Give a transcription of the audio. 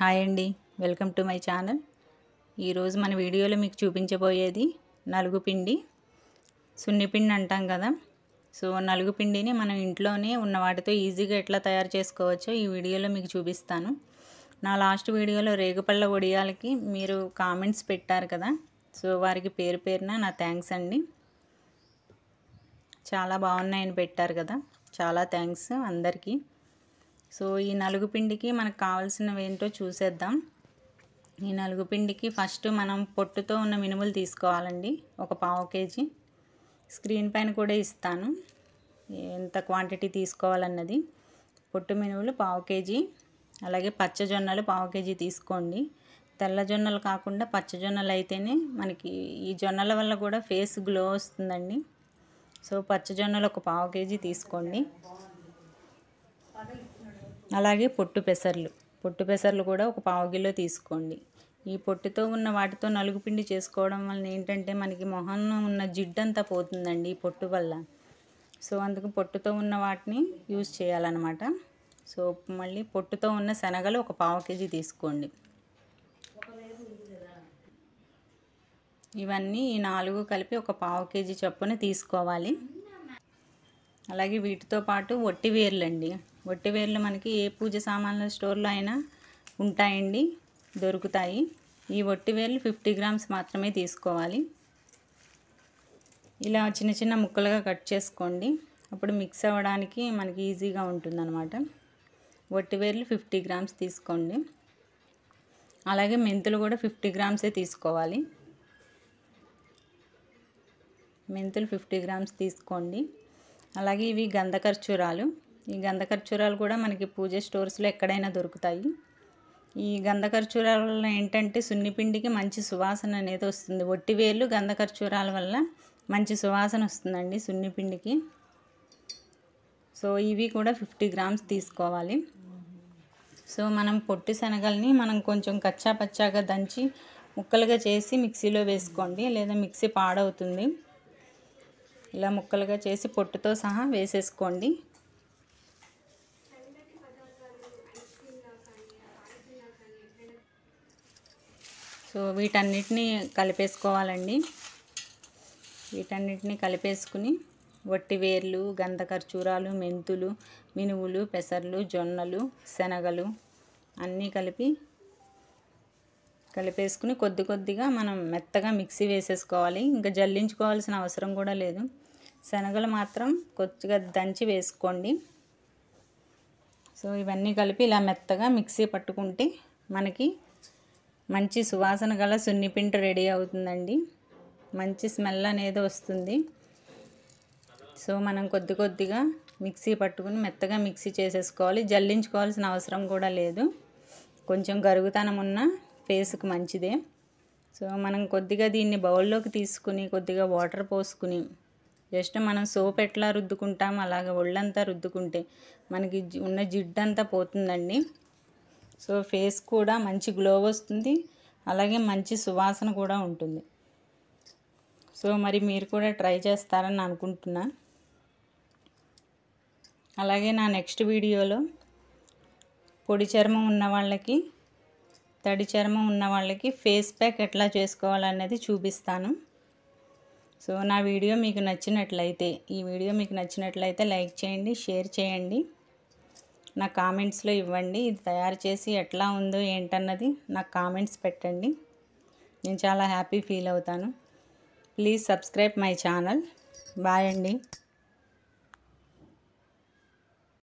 Hi అండి. Welcome to my channel. ఈరోజు మన వీడియోలో మీకు చూపించబోయేది నలుగు పిండి. సున్నిపిండి అంటాం కదా. సో నలుగు పిండిని మనం ఇంట్లోనే ఉన్న వాటితో ఈజీగా ఎట్లా తయారు చేసుకోవచ్చో ఈ వీడియోలో మీకు చూపిస్తాను. నా లాస్ట్ వీడియోలో రేగుపళ్ళ ఒడియాలకి మీరు కామెంట్స్ పెట్టారు కదా. సో వారికి పేరు పేరున నా థ్యాంక్స్ అండి. చాలా బాగున్నాయని పెట్టారు కదా. చాలా థ్యాంక్స్ అందరికీ. సో ఈ నలుగు పిండికి మనకు కావాల్సినవి ఏంటో చూసేద్దాం. ఈ నలుగు పిండికి ఫస్ట్ మనం పొట్టుతో ఉన్న మినుములు తీసుకోవాలండి. ఒక పావు కేజీ. స్క్రీన్ పైన కూడా ఇస్తాను. ఎంత క్వాంటిటీ తీసుకోవాలన్నది. పొట్టు మినుములు పావు కేజీ. అలాగే పచ్చజొన్నలు పావు కేజీ తీసుకోండి. తెల్ల జొన్నలు కాకుండా పచ్చజొన్నలు అయితేనే మనకి ఈ జొన్నల వల్ల కూడా ఫేస్ గ్లో వస్తుందండి. సో పచ్చజొన్నలు ఒక పావు కేజీ తీసుకోండి. అలాగే పొట్టు పెసర్లు. పొట్టు పెసర్లు కూడా ఒక పావు కిలో తీసుకోండి. ఈ పొట్టుతో ఉన్న వాటితో నలుగు పిండి చేసుకోవడం వలన ఏంటంటే మనకి మొహంలో ఉన్న జిడ్డంతా పోతుందండి ఈ పొట్టు వల్ల. సో అందుకు పొట్టుతో ఉన్న వాటిని యూజ్ చేయాలన్నమాట. సో మళ్ళీ పొట్టుతో ఉన్న శనగలు ఒక పావు కేజీ తీసుకోండి. ఇవన్నీ ఈ నాలుగు కలిపి ఒక పావు కేజీ చొప్పున తీసుకోవాలి. అలాగే వీటితో పాటు వట్టి వేర్లండి. వట్టివేర్లు వట్టి వేర్లు మనకి ఏ పూజ సామాన్ల స్టోర్లో అయినా ఉంటాయండి దొరుకుతాయి. ఈ వట్టి వేర్లు ఫిఫ్టీ గ్రామ్స్ మాత్రమే తీసుకోవాలి. ఇలా చిన్న చిన్న ముక్కలుగా కట్ చేసుకోండి. అప్పుడు మిక్స్ అవ్వడానికి మనకి ఈజీగా ఉంటుందన్నమాట. వట్టి వేర్లు ఫిఫ్టీ గ్రామ్స్ తీసుకోండి. అలాగే మెంతులు కూడా ఫిఫ్టీ గ్రామ్సే తీసుకోవాలి. మెంతులు ఫిఫ్టీ గ్రామ్స్ తీసుకోండి. అలాగే ఇవి గంధకర్చూరాలు. ఈ గంధఖర్చూరాలు కూడా మనకి పూజ స్టోర్స్లో ఎక్కడైనా దొరుకుతాయి. ఈ గంధఖర్చూరాల వల్ల ఏంటంటే సున్నిపిండికి మంచి సువాసన అనేది వస్తుంది. ఒట్టి వేళ్ళు గంధకర్చూరాల వల్ల మంచి సువాసన వస్తుందండి సున్నిపిండికి. సో ఇవి కూడా ఫిఫ్టీ గ్రామ్స్ తీసుకోవాలి. సో మనం పొట్టి శనగల్ని మనం కొంచెం కచ్చా పచ్చాగా దంచి ముక్కలుగా చేసి మిక్సీలో వేసుకోండి. లేదా మిక్సీ పాడవుతుంది. ఇలా ముక్కలుగా చేసి పొట్టుతో సహా వేసేసుకోండి. సో వీటన్నిటిని కలిపేసుకోవాలండి. వీటన్నిటిని కలిపేసుకుని వట్టి వేర్లు గంధకర్చూరాలు మెంతులు మినువులు పెసర్లు జొన్నలు శనగలు అన్నీ కలిపి కలిపేసుకుని కొద్ది కొద్దిగా మనం మెత్తగా మిక్సీ వేసేసుకోవాలి. ఇంకా జల్లించుకోవాల్సిన అవసరం కూడా లేదు. శనగలు మాత్రం కొద్దిగా దంచి వేసుకోండి. సో ఇవన్నీ కలిపి ఇలా మెత్తగా మిక్సీ పట్టుకుంటే మనకి మంచి సువాసన గల సున్నిపిండి రెడీ అవుతుందండి. మంచి స్మెల్ అనేది వస్తుంది. సో మనం కొద్ది కొద్దిగా మిక్సీ పట్టుకుని మెత్తగా మిక్సీ చేసేసుకోవాలి. జల్లించుకోవాల్సిన అవసరం కూడా లేదు. కొంచెం గరుగుతనం ఉన్న ఫేస్కి మంచిదే. సో మనం కొద్దిగా దీన్ని బౌల్లోకి తీసుకుని కొద్దిగా వాటర్ పోసుకుని జస్ట్ మనం సోప్ ఎట్లా రుద్దుకుంటాం అలాగే ఒళ్ళంతా రుద్దుకుంటే మనకి ఉన్న జిడ్డంతా పోతుందండి. సో ఫేస్ కూడా మంచి గ్లో వస్తుంది. అలాగే మంచి సువాసన కూడా ఉంటుంది. సో మరి మీరు కూడా ట్రై చేస్తారని అనుకుంటున్నా. అలాగే నా నెక్స్ట్ వీడియోలో పొడి చర్మం ఉన్న వాళ్ళకి తడి చర్మం ఉన్న వాళ్ళకి ఫేస్ ప్యాక్ ఎట్లా చేసుకోవాలనేది చూపిస్తాను. సో నా వీడియో మీకు నచ్చినట్లయితే ఈ వీడియో మీకు నచ్చినట్లయితే లైక్ చేయండి షేర్ చేయండి. నా కామెంట్స్లో ఇవ్వండి. ఇది తయారు చేసి ఎట్లా ఉందో ఏంటన్నది నాకు కామెంట్స్ పెట్టండి. నేను చాలా హ్యాపీ ఫీల్ అవుతాను. Please subscribe my channel. Bye అండి.